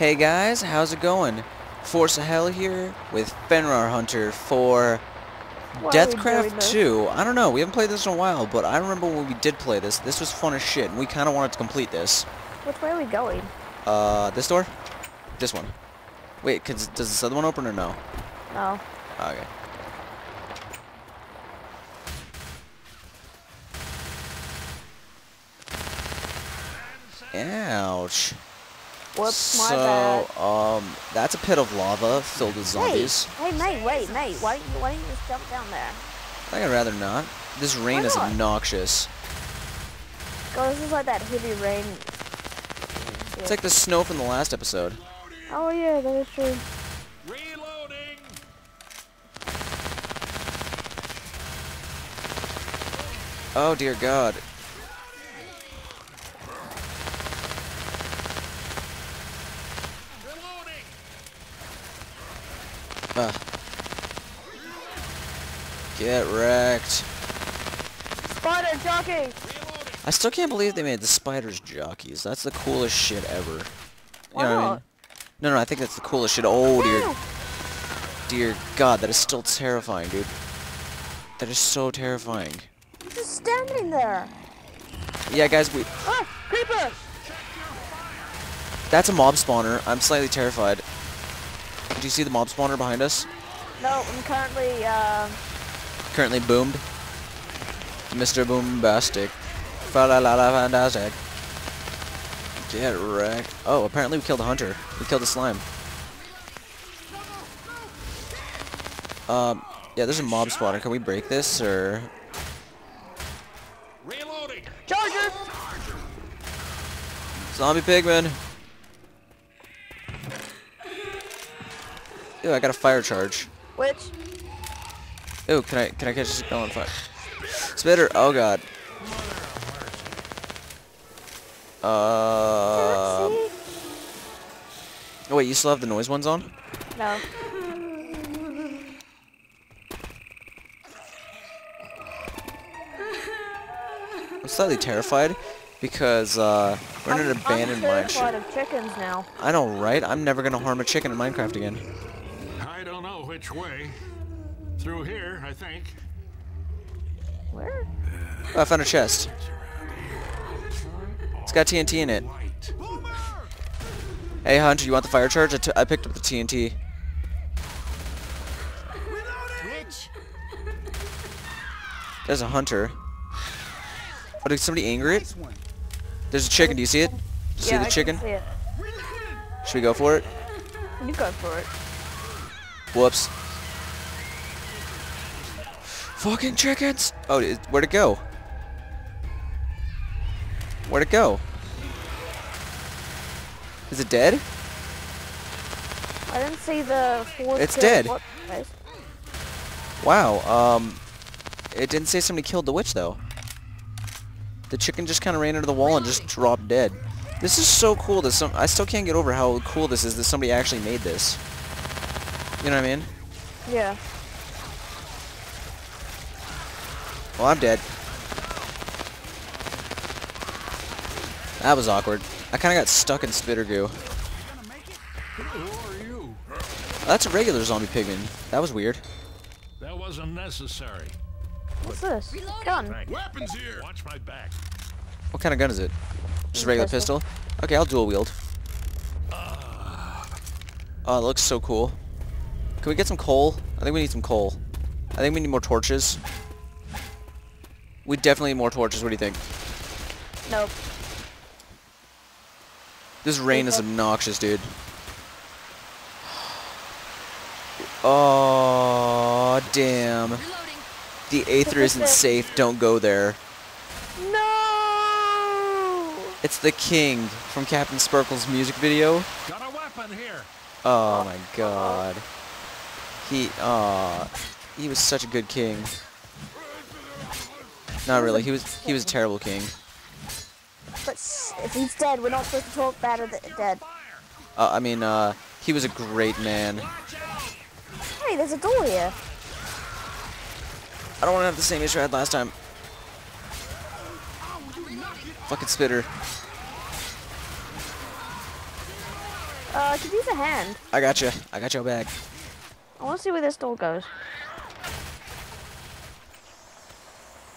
Hey guys, how's it going? Force of Hell here with Fenrir Hunter for Why are we doing Deathcraft 2. I don't know, we haven't played this in a while, but I remember when we did play this. This was fun as shit, and we kind of wanted to complete this. Which way are we going? Uh, this door? This one. Wait, 'cause- does this other one open or no? No. Okay. Ouch. Whoops, my so, bad. um, that's a pit of lava filled with zombies. Hey, hey, mate, wait, mate. Why don't you, why don't you just jump down there? I think I'd rather not. This rain Why is obnoxious. God, this is like that heavy rain. It's like the snow from the last episode. Oh yeah, that is true. Reloading. Oh dear God. Get wrecked. Spider jockey! I still can't believe they made the spiders jockeys. That's the coolest shit ever. You know what I mean? No, no, I think that's the coolest shit. Oh dear, dear God, that is still terrifying, dude. That is so terrifying. He's just standing there. Yeah, guys, we. Ah, creeper! That's a mob spawner. I'm slightly terrified. Do you see the mob spawner behind us? No, I'm currently, uh, Currently boomed. Mr. Boombastic. Fa la la la fantastic. Get wrecked. Oh, apparently we killed a hunter. We killed a slime. Um, yeah, there's a mob spawner. Can we break this, or... Reloading. Charger! Zombie pigman! Ew, I got a fire charge. Which? Ew, can I can I catch this guy on fire? Spitter! Oh god. Uh. Oh wait, you still have the noise ones on? No. I'm slightly terrified because uh, we're in an I'm, abandoned I'm mine. terrified of chickens now. I know, right? I'm never gonna harm a chicken in Minecraft again. I which way. Through here, I think. Where? Oh, I found a chest. It's got TNT in it. Hey, Hunter, you want the fire charge? I, t I picked up the TNT. There's a hunter. Oh, did somebody anger it? There's a chicken. Do you see it? Do you see yeah, the I can chicken? see it. Should we go for it? You go for it. Whoops. Fucking chickens! Oh, it, where'd it go? Where'd it go? Is it dead? I didn't see the fourth It's dead. What- Wow, um... It didn't say somebody killed the witch, though. The chicken just kind of ran into the wall and just dropped dead. This is so cool that some... I still can't get over how cool this is that somebody actually made this. You know what I mean? Yeah. Well, I'm dead. That was awkward. I kind of got stuck in spitter goo. Who are you? That's a regular zombie pigman. That was weird. That wasn't necessary. What's this? Gun. Weapons here. Watch my back. What kind of gun is it? Just a regular Pistol. pistol? Okay, I'll dual wield. Oh, it looks so cool. Can we get some coal? I think we need some coal. I think we need more torches. We definitely need more torches. What do you think? Nope. This rain is obnoxious, dude. Oh, damn. The Aether isn't safe. Don't go there. No! It's the King from CaptainSparklez' music video. Got a weapon here. Oh my god. He, uh, he was such a good king. Not really. He was he was a terrible king. But if he's dead, we're not supposed to talk bad of the dead. Uh, I mean, uh, he was a great man. Hey, there's a door here. I don't want to have the same issue I had last time. Fucking spitter. Uh, I could use a hand. I got you. I got your bag. I want to see where this door goes.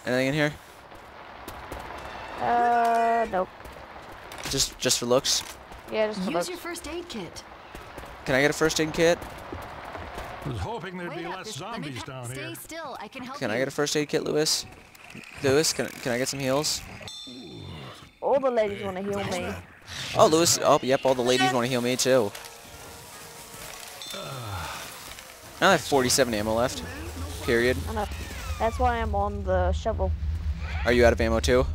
Anything in here? Uh, nope. Just just for looks. Yeah, just for Use looks. your first aid kit. Can I get a first aid kit? I Was hoping there'd be up, less this- let me zombies help- down Stay here. still. I can help Can you. I get a first aid kit, Lewis? Lewis, can can I get some heals? All the ladies want to heal me. Oh, Lewis. Oh, yep. All the ladies want to heal me too. I have 47 ammo left. Period. That's why I'm on the shovel. Are you out of ammo too?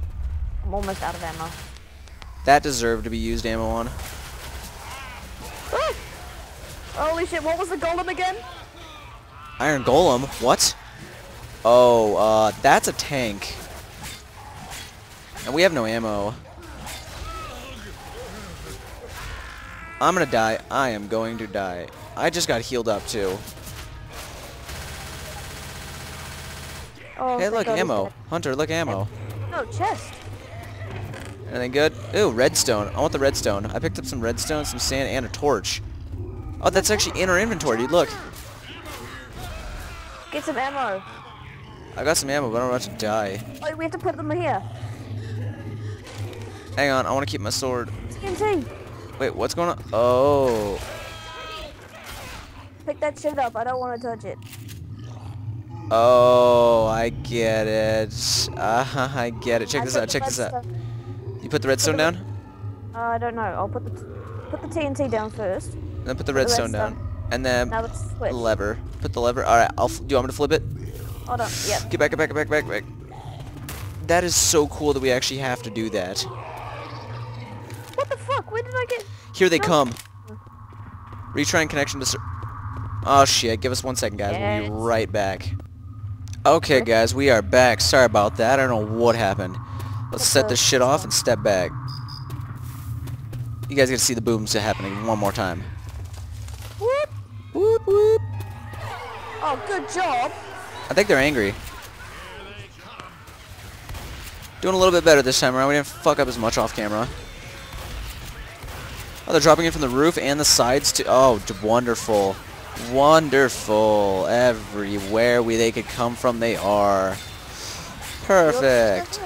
I'm almost out of ammo. That deserved to be used ammo on. Ah! Holy shit, what was the golem again? Iron Golem? What? Oh, uh, that's a tank. And we have no ammo. I'm gonna die. I am going to die. I just got healed up too. Oh, Hey, look, God ammo. Hunter, look, ammo. No, oh, chest. Anything good? Ooh, redstone. I want the redstone. I picked up some redstone, some sand, and a torch. Oh, that's actually in our inventory, dude. Look. Get some ammo. I got some ammo, but I'm about to die. Oh, we have to put them here. Hang on, I want to keep my sword. TNT. Wait, what's going on? Oh. Pick that shit up. I don't want to touch it. Oh, I get it. Uh, I get it. Check I this out. Check this out. You put the redstone down? Uh, I don't know. I'll put the put the TNT down first. Then put the the redstone down. And then Now let's switch. lever. Put the lever. Alright, I'll. Do you want me to flip it? Hold on. Yep. Get back, get back, get back, get back, back. That is so cool that we actually have to do that. What the fuck? Where did I get? Here they No. come. Retrying connection to Oh shit, give us one second guys, we'll be right back. Okay guys, we are back. Sorry about that, I don't know what happened. Let's set this shit off and step back. You guys get to see the booms happening one more time. Whoop. Whoop whoop. Oh, good job. I think they're angry. Doing a little bit better this time around. We didn't fuck up as much off camera. Oh, they're dropping in from the roof and the sides too. Oh, wonderful. Wonderful. Everywhere we they could come from, they are. Perfect.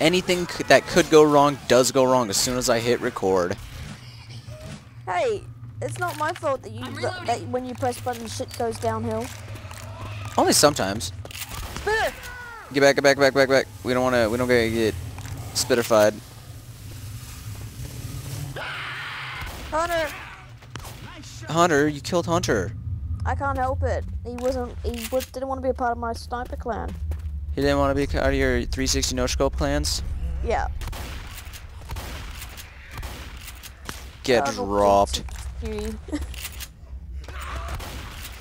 Anything c- that could go wrong does go wrong as soon as I hit record. Hey, it's not my fault that you that, when you press button shit goes downhill. Only sometimes. Spitter. Get back, get back, back, back, back. We don't want to. We don't get get spitterfied. Hunter. Hunter, you killed Hunter. I can't help it. He wasn't. He was, didn't want to be a part of my sniper clan. He didn't want to be part of your 360 no scope plans. Yeah. Get I dropped.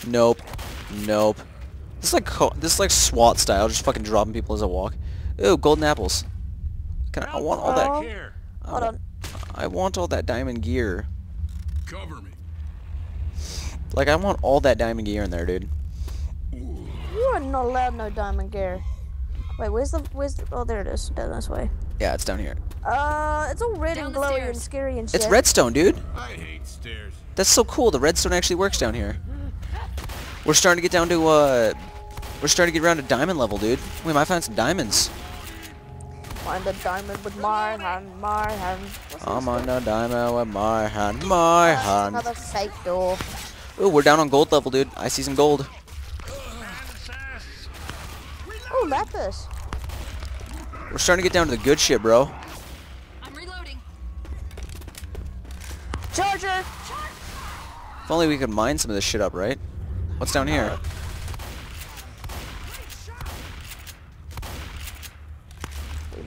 Nope. Nope. This is like this is like SWAT style, just fucking dropping people as I walk. Ooh, golden apples. Can I, I want all that. Hold on. I want all that diamond gear. Cover me. Like I want all that diamond gear in there, dude. You are not allowed no diamond gear. Wait, where's the where's the, oh there it is down this way. Yeah, it's down here. Uh, it's all red Down and the glowy stairs. and scary and shit. It's redstone, dude. I hate stairs. That's so cool. The redstone actually works down here. We're starting to get down to uh, we're starting to get around to diamond level, dude. We might find some diamonds. Find a diamond with my hand, my hand. What's I'm on door? a diamond with my hand, my Uh, hand. Another fake door. Ooh, we're down on gold level, dude. I see some gold. Oh, lapis. We're starting to get down to the good shit, bro. I'm reloading. Charger. If only we could mine some of this shit up, right? What's down here?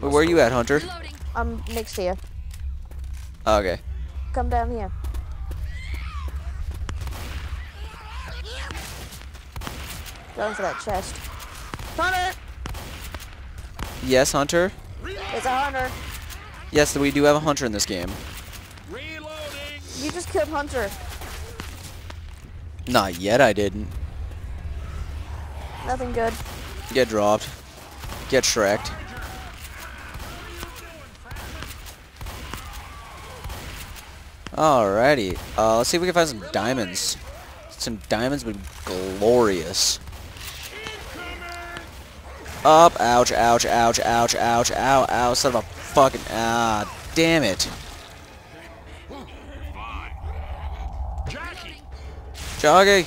Wait, where are you at, Hunter? Reloading. I'm next to you. Oh, okay. Come down here. Going for that chest. Hunter! Yes, Hunter? It's a hunter. Yes, we do have a Hunter in this game. Reloading. You just killed Hunter. Not yet, I didn't. Nothing good. Get dropped. Get shreked. Alrighty. Uh, let's see if we can find some diamonds. Some diamonds would be glorious. Up. Ouch, ouch, ouch, ouch, ouch, ow, ow. Son of a fucking... Ah, damn it. Jackie! Joggy.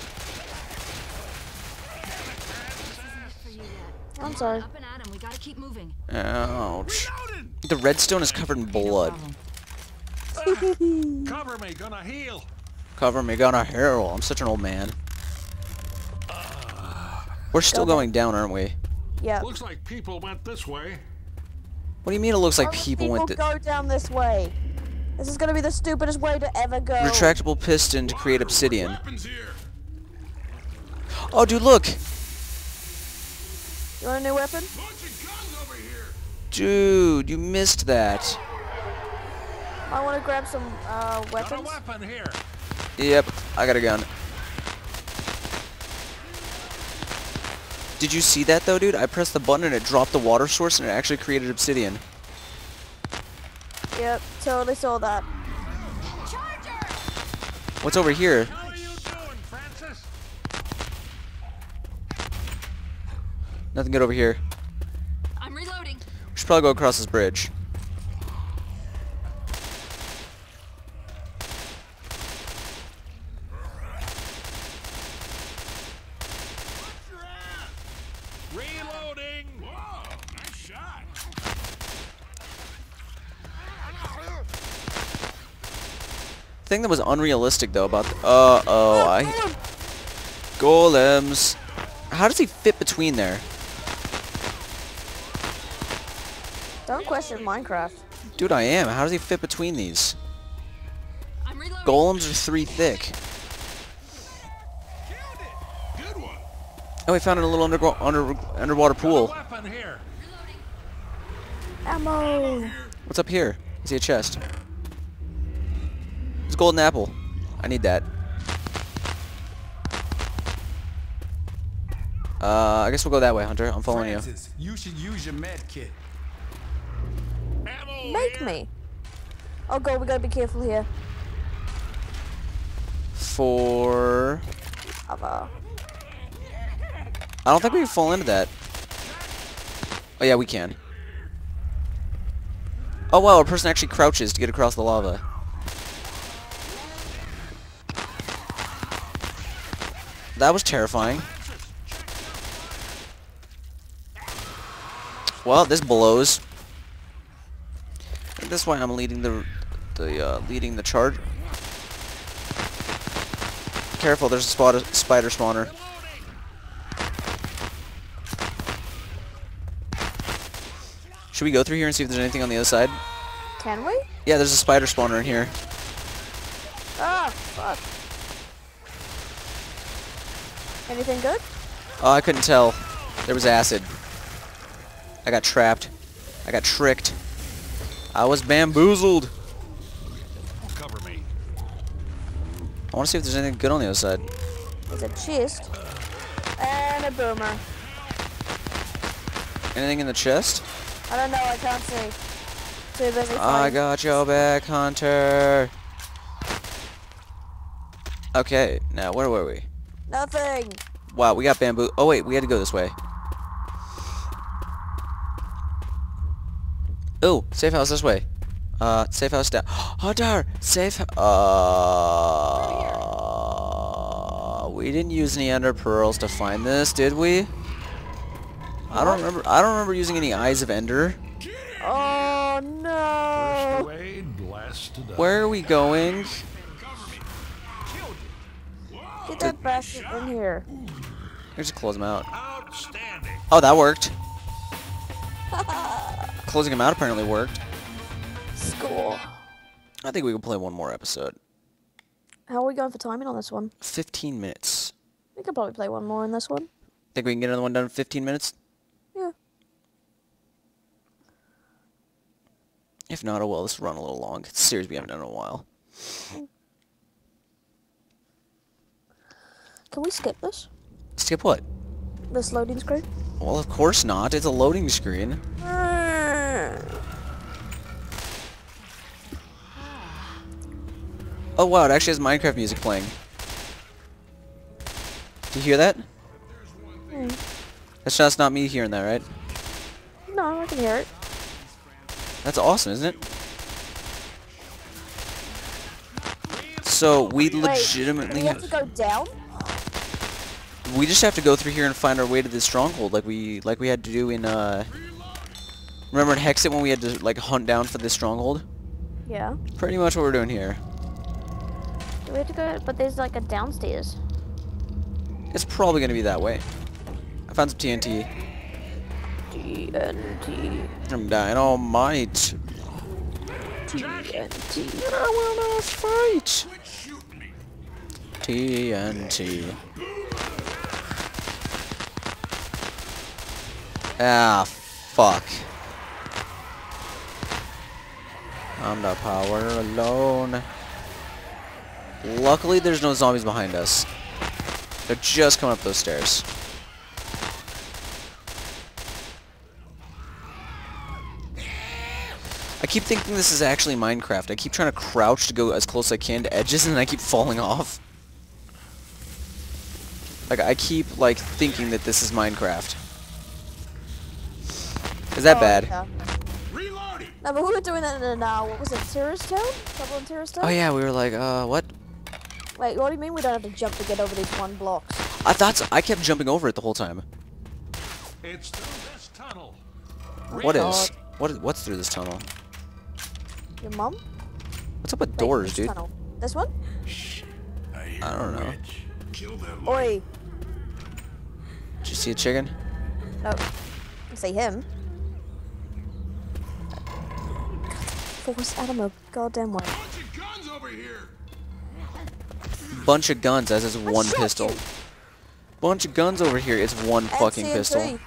For you yet. I'm sorry. Up and at 'em. We gotta keep moving. Ouch. The redstone is covered in blood. problem. Cover me, gonna heal. Cover me, gonna hero. I'm such an old man. We're still going down, aren't we? Yeah. Looks like people went this way. What do you mean it looks like Other people went the go down this way. This is gonna be the stupidest way to ever go. retractable piston to create obsidian? Oh, dude, look! You want a new weapon? Guns over here. Dude, you missed that. I want to grab some uh, Got a weapons. weapon here. Yep, I got a gun. Did you see that though, dude? I pressed the button and it dropped the water source and it actually created obsidian. Yep, totally saw that. What's over here? How are you doing, Francis? Nothing good over here. I'm reloading. We should probably go across this bridge. Reloading. Whoa, nice shot. thing that was unrealistic though about the, uh oh I golems how does he fit between there Don't question Minecraft. dude I am how does he fit between these golems are three thick Killed it. Good one. Oh we found a little undergro under underwater pool a weapon here. Ammo. what's up here I see a chest it's a golden apple I need that uh I guess we'll go that way Hunter I'm following you Francis, you should use your med kit. Ammo Make here. me. Oh god, we gotta be careful here. for Other. I don't think we can fall into that. Oh yeah, we can. Oh wow, a person actually crouches to get across the lava. That was terrifying. Well, this blows. That's why I'm leading the the uh, leading the charge. Careful, there's a spot spider spawner. Should we go through here and see if there's anything on the other side? Can we? Yeah, there's a spider spawner in here. Ah, fuck. Anything good? Oh, I couldn't tell. There was acid. I got trapped. I got tricked. I was bamboozled. Cover me. I want to see if there's anything good on the other side. There's a chest. And a boomer. Anything in the chest? I don't know, I can't see. Too busy I got your back, Hunter. Okay, now where were we? Nothing. Wow, we got bamboo. Oh wait, we had to go this way. Oh, safe house this way. Uh, safe house down. Hunter, safe. h- Uh, we didn't use any ender pearls to find this, did we? I don't remember. I don't remember using any eyes of ender. Oh no. away, last to die. Where are we going? Get that bastard in here. Let's just close him out. Oh, that worked. Closing him out apparently worked. Score. I think we can play one more episode. How are we going for timing on this one? 15 minutes. We could probably play one more in this one. Think we can get another one done in 15 minutes? If not, oh well, this run a little long. It's a series we haven't done in a while. Can we skip this? Skip what? This loading screen? Well, of course not. It's a loading screen. Oh wow, it actually has Minecraft music playing. Do you hear that? Hmm. That's just not me hearing that, right? No, I can hear it. That's awesome, isn't it? So we Wait, legitimately we have to go down? we just have to go through here and find our way to this stronghold like we like we had to do in uh remember in Hexxit when we had to like hunt down for this stronghold? Yeah. Pretty much what we're doing here. Do we have to go? But there's like a downstairs. It's probably gonna be that way. I found some TNT. TNT. I'm dying all might. TNT. I will not fight. TNT. Ah, fuck. I'm the power alone. Luckily, there's no zombies behind us. They're just coming up those stairs. I keep thinking this is actually Minecraft. I keep trying to crouch to go as close as I can to edges, and I keep falling off. Like, I keep, like, thinking that this is Minecraft. Is that Oh, bad? yeah. Reloading! No, but we were doing that in an, uh, what was it, Terrorist Town? Trouble in Terrorist Town? Oh yeah, we were like, uh, what? Wait, what do you mean we don't have to jump to get over these one blocks? I thought so. I kept jumping over it the whole time. It's through this tunnel. What God. is? What is? What's through this tunnel? Your mom? What's up with Wait, doors, dude? Tunnel? This one? Shh. I don't know. Kill that Oi. Did you see a chicken? No. I see him. Force out of my goddamn way. Bunch of guns over here! Bunch of guns as is one shot pistol. you. Bunch of guns over here. It's one fucking pistol.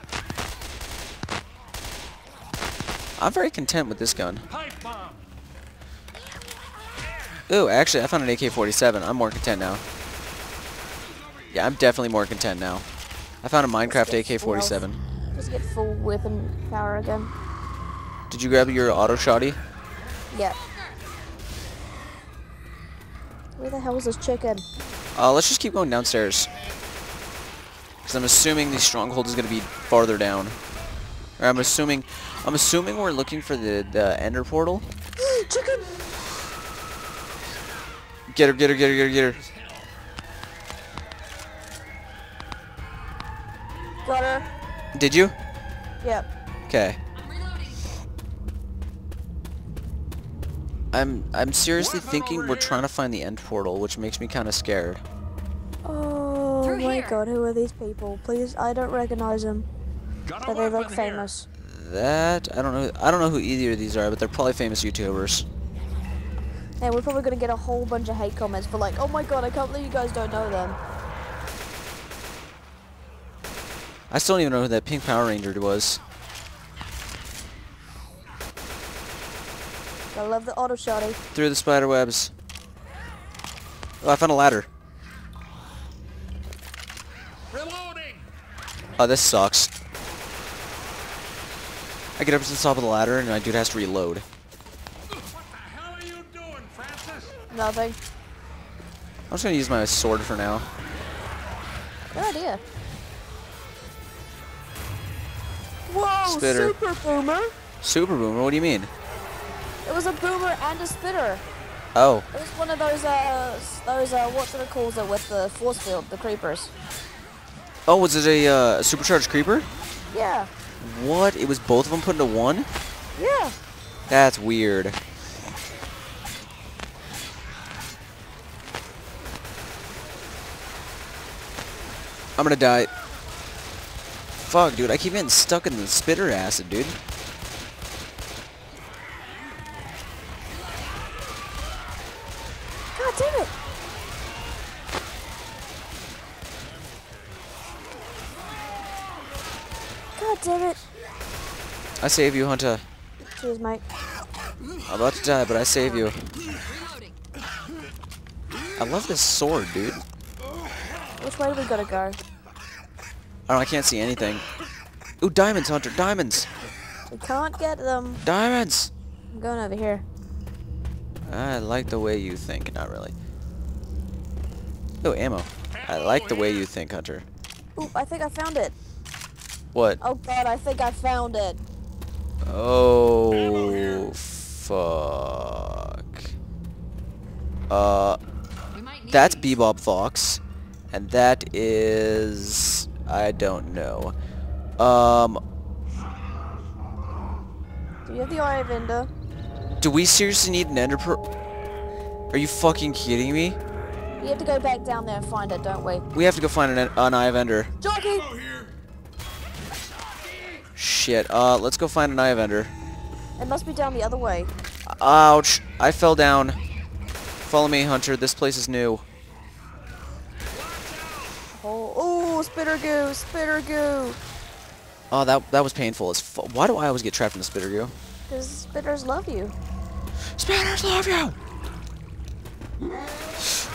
I'm very content with this gun. Ooh, actually, I found an AK-47. I'm more content now. Yeah, I'm definitely more content now. I found a Minecraft get full health. AK-47. Just get full weapon power again. Did you grab your auto shotty? Yeah. Where the hell is this chicken? Uh, let's just keep going downstairs. Because I'm assuming the stronghold is going to be farther down. Or I'm assuming, I'm assuming we're looking for the, the ender portal. chicken! Get her, get her, get her, get her, get her. Got her. Did you? Yep. Okay. I'm. I'm, I'm seriously Weapon thinking we're trying to find the end portal, which makes me kind of scared. Oh Through my here. god, who are these people? Please, I don't recognize them. Got a But they look weapon here. famous. That, I don't know, I don't know who either of these are, but they're probably famous YouTubers. And we're probably gonna get a whole bunch of hate comments for like, oh my god, I can't believe you guys don't know them. I still don't even know who that pink Power Ranger was. I love the auto shotty. Through the spider webs. Oh, I found a ladder. Reloading! Oh, this sucks. I get up to the top of the ladder and my dude has to reload. What the hell are you doing, Francis? Nothing. I'm just gonna use my sword for now. Good idea. Whoa, Spitter. super boomer! Super Boomer, what do you mean? It was a boomer and a spitter. Oh, It was one of those, uh, those, uh, what's it called it with the force field, the creepers. oh, was it a uh, supercharged creeper? Yeah, What? It was both of them put into one? yeah. That's weird. I'm gonna die. Fuck, dude, I keep getting stuck in the spitter acid, dude. God damn it! God damn it! I save you, Hunter. Cheers, mate. I'm about to die, but I save you. I love this sword, dude. Which way do we gotta go? Oh, I can't see anything. Ooh, diamonds, Hunter, diamonds! We can't get them. Diamonds! I'm going over here. I like the way you think. Not really. Oh, ammo. I like the way you think, Hunter. Ooh, I think I found it. What? Oh god, I think I found it. Oh, fuck. Uh, We might need that's these. Bebop Fox. And that is... I don't know. Um, Do you have the Eye of Ender? do we seriously need an ender per... Are you fucking kidding me? We have to go back down there and find it, don't we? We have to go find an, an Eye of Ender. Jockey! Shit, uh, let's go find an Eye of Ender. It must be down the other way. Ouch! I fell down. Follow me, Hunter. This place is new. Oh, oh, spitter goo, spitter goo. Oh, that that was painful as Why do I always get trapped in the spitter goo? Because spitters love you. Spitters love you!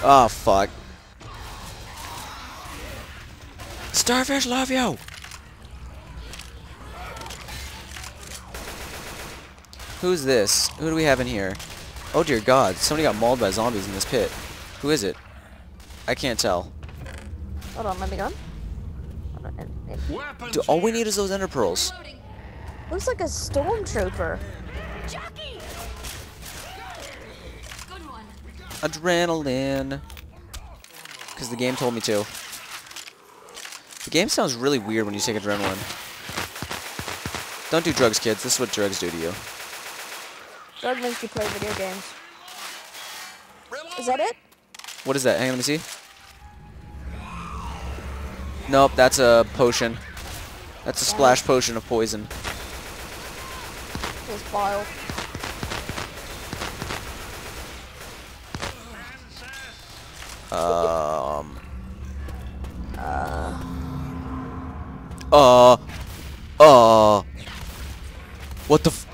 Oh, fuck. Starfish love you! Who's this? Who do we have in here? Oh dear god, somebody got mauled by zombies in this pit. Who is it? I can't tell. Hold on, let me go. Hold on, it- it Weapons Dude, all we need is those ender pearls. Looks like a stormtrooper. Jockey. Adrenaline. Because the game told me to. The game sounds really weird when you take adrenaline. Don't do drugs, kids. This is what drugs do to you. Drug makes you play video games. Is that it? What is that? Hang on, let me see. Nope, that's a potion. That's a splash potion of poison. It's bile. Um. Uh. Uh. What the? F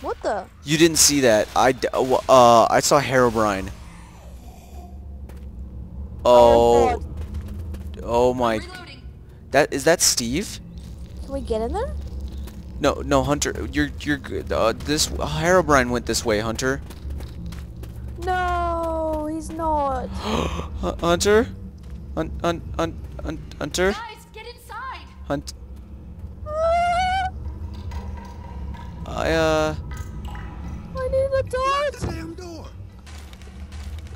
What the? you didn't see that? I d- uh, uh I saw Herobrine. Oh. God. Oh my. That is that Steve? Can we get in there? No, no, Hunter. You're you're good. Uh, this Herobrine went this way, Hunter. No, he's not. Hu- Hunter? Hun, hun, hun, hun, Hunter? Guys, get inside. Hunt. I, uh... I need a dart. Damn door.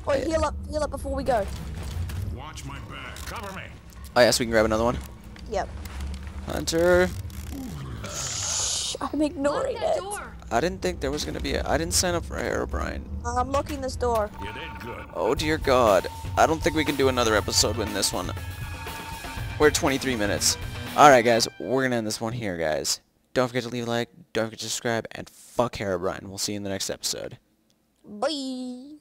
Wait, heal up, heal up before we go. Watch my back. Cover me. Oh, I guess we can grab another one. Yep. Hunter. Shh, I'm ignoring that it. door. I didn't think there was gonna be a... I didn't sign up for Herobrine. I'm locking this door. You did good. Oh dear god. I don't think we can do another episode in this one. We're at 23 minutes. Alright guys, we're gonna end this one here guys. Don't forget to leave a like, don't forget to subscribe, and fuck Herobrine. We'll see you in the next episode. Bye.